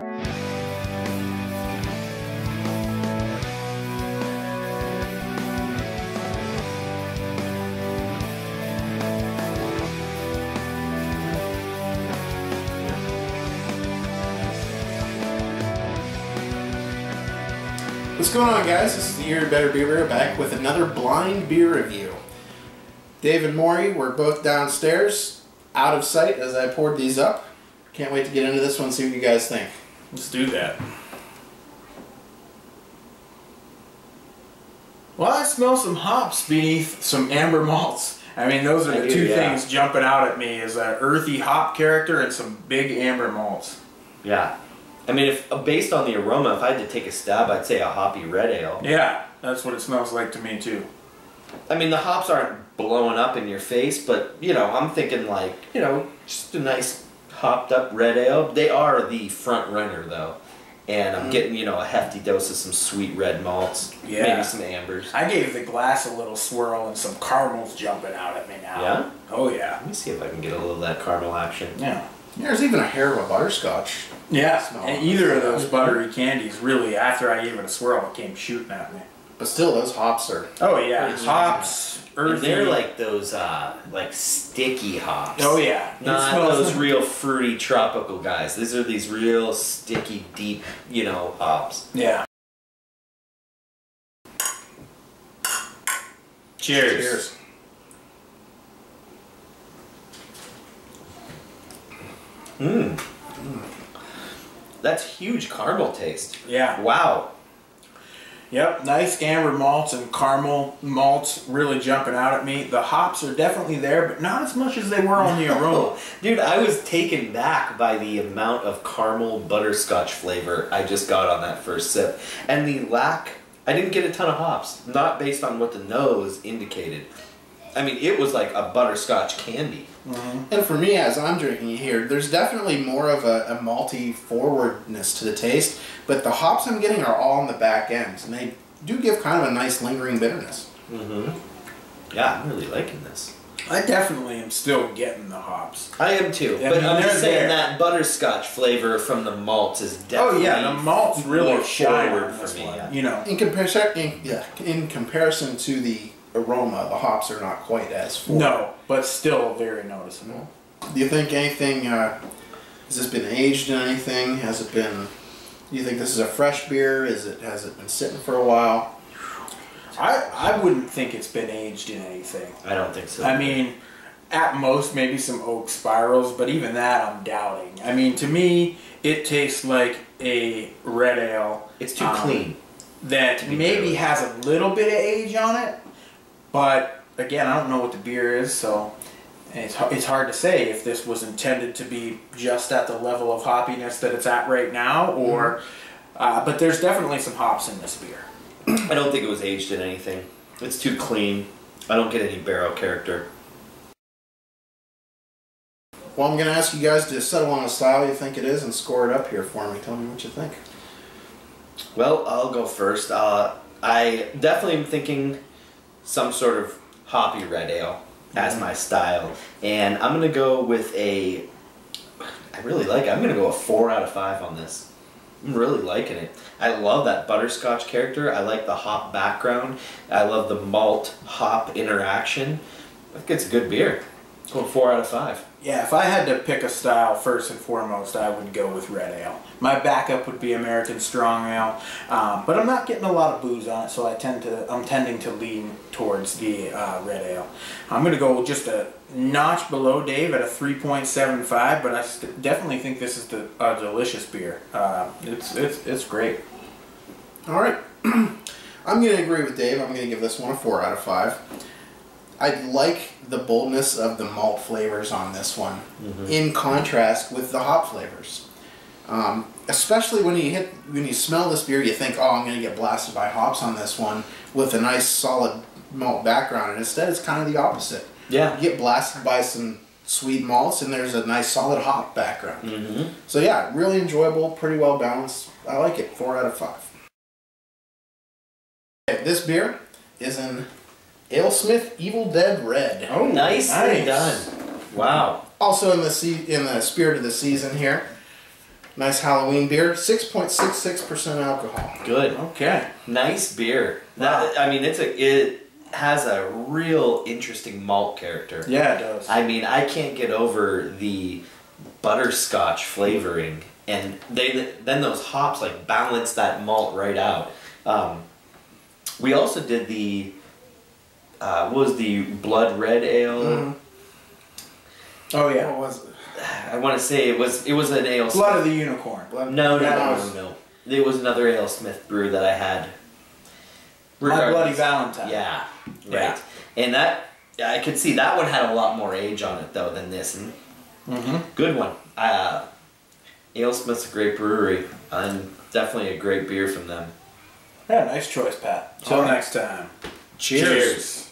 What's going on, guys? This is the Erie Better Beer back with another blind beer review. Dave and Maury, we're both downstairs, out of sight as I poured these up. Can't wait to get into this one, see what you guys think. Let's do that. Well, I smell some hops beneath some amber malts. I mean, those are the do, two yeah. things jumping out at me: is an earthy hop character and some big amber malts. Yeah. I mean, if uh, based on the aroma, if I had to take a stab, I'd say a hoppy red ale. Yeah, that's what it smells like to me too. I mean, the hops aren't blowing up in your face, but you know, I'm thinking like, you know, just a nice hopped up red ale. They are the front runner though, and I'm mm. getting you know a hefty dose of some sweet red malts, Yeah. maybe some ambers. I gave the glass a little swirl and some caramels jumping out at me now. Yeah? Oh yeah. Let me see if I can get a little of that caramel action. Yeah. There's even a hair of a butterscotch. Yeah. Smell. And either of those buttery candies, really, after I gave it a swirl, it came shooting at me. But still, those hops are. Oh yeah. Pretty Hops, And earthy. they're like those uh like sticky hops. Oh yeah. It Not smells those like- real fruity tropical guys. These are these real sticky, deep, you know, hops. Yeah. Cheers. Cheers. Mmm. That's huge caramel taste. Yeah. Wow. Yep. Nice amber malts and caramel malts really jumping out at me. The hops are definitely there, but not as much as they were on the aroma. Dude, I was taken back by the amount of caramel butterscotch flavor I just got on that first sip. And the lack, I didn't get a ton of hops, not based on what the nose indicated. I mean, it was like a butterscotch candy. And for me, as I'm drinking here, there's definitely more of a, a malty forwardness to the taste, but the hops I'm getting are all on the back ends, and they do give kind of a nice lingering bitterness. Mm-hmm. Yeah, I'm really liking this. I definitely am still getting the hops. I am too, Yeah, but I mean, I'm just saying there. that butterscotch flavor from the malts is Oh definitely. yeah, the malts really more shine forward for me, yeah. You know. In comparison, in, yeah, in comparison to the aroma, the hops are not quite as full. No, but still very noticeable. Do you think anything? Uh, has this been aged in anything? Has it been? Do you think this is a fresh beer? Is it? Has it been sitting for a while? I I wouldn't think it's been aged in anything. I don't think so. I mean, at most maybe some oak spirals, but even that I'm doubting. I mean, to me, it tastes like a red ale. it's too um, clean. That be maybe fair. has a little bit of age on it, but again, I don't know what the beer is, so it's it's hard to say if this was intended to be just at the level of hoppiness that it's at right now, or. Uh, but there's definitely some hops in this beer. I don't think it was aged in anything. It's too clean. I don't get any barrel character. Well, I'm going to ask you guys to settle on a style you think it is and score it up here for me. Tell me what you think. Well, I'll go first. Uh, I definitely am thinking some sort of hoppy red ale as mm. my style, and I'm gonna go with a. I really like it. I'm gonna go a four out of five on this. I'm really liking it. I love that butterscotch character. I like the hop background. I love the malt hop interaction. I think it's a good beer. Go four out of five. Yeah, if I had to pick a style first and foremost, I would go with red ale. My backup would be American Strong Ale, um, but I'm not getting a lot of booze on it, so I tend to I'm tending to lean towards the uh, red ale. I'm gonna go just a notch below Dave at a 3.75, but I st- definitely think this is the, a delicious beer. Uh, it's it's it's great. All right. I'm going to agree with Dave. I'm going to give this one a 4 out of 5. I like the boldness of the malt flavors on this one in contrast with the hop flavors. Um, especially when you hit when you smell this beer, you think, "Oh, I'm going to get blasted by hops on this one," with a nice solid malt background. And instead, it's kind of the opposite. Yeah. You get blasted by some sweet malts, and there's a nice solid hop background. Mm-hmm. So yeah, really enjoyable, pretty well balanced. I like it. Four out of five. Okay, this beer is an AleSmith Evil Dead Red. Oh, Nicely nice. done. Wow. Also in the se- in the spirit of the season here. Nice Halloween beer, 6.66% alcohol. Good. Okay. Nice beer. That I mean, it's a it has a real interesting malt character. Yeah, it does. I mean, I can't get over the butterscotch flavoring, and they then those hops like balance that malt right out. Um, we also did the uh, what was the blood red ale? Mhm. oh yeah. What was it? I want to say it was it was an ale. Blood of the unicorn. Blood- No, no, no, it no, was- no. It was another Ale Smith brew that I had. My bloody Valentine. Yeah, Yeah. right. And that I could see that one had a lot more age on it though than this. And Mm-hmm. good one. Uh, Ale Smith's a great brewery and definitely a great beer from them. Yeah, nice choice, Pat. Till All right. next time. Cheers. Cheers.